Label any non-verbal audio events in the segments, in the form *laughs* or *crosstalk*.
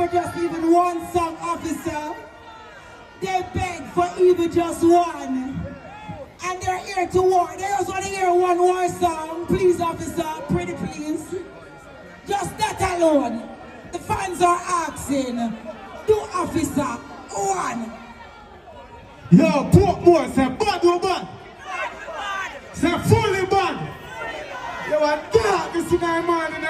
for just even one song, officer. They beg for even just one. And they're here to war. They just want to hear one war song. Please, officer, pretty please. Just that alone. The fans are asking. Do officer, one. Yo, talk more, say bad or bad. Say fully bad. You are dark, this is my morning.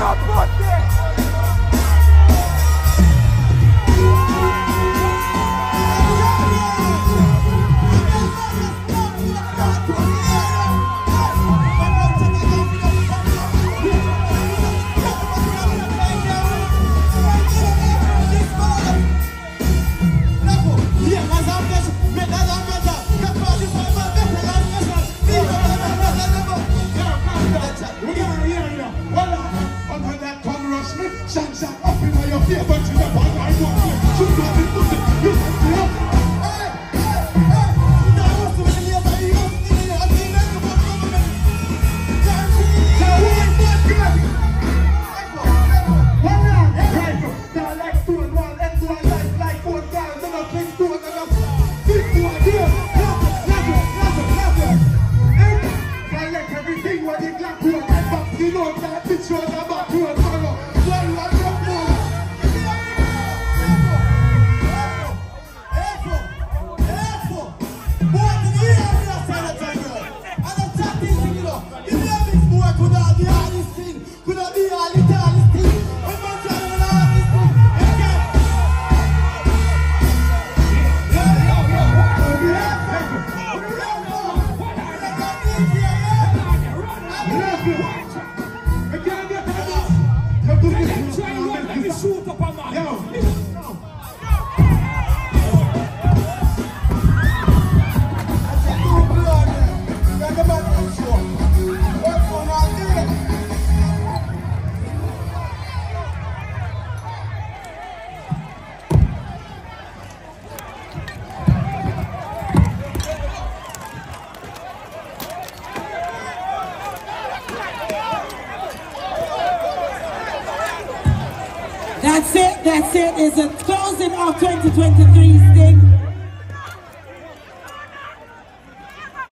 Não você! It's on my crew. Türkiye'de *laughs* That's it, that's it. It's a closing of 2023 thing.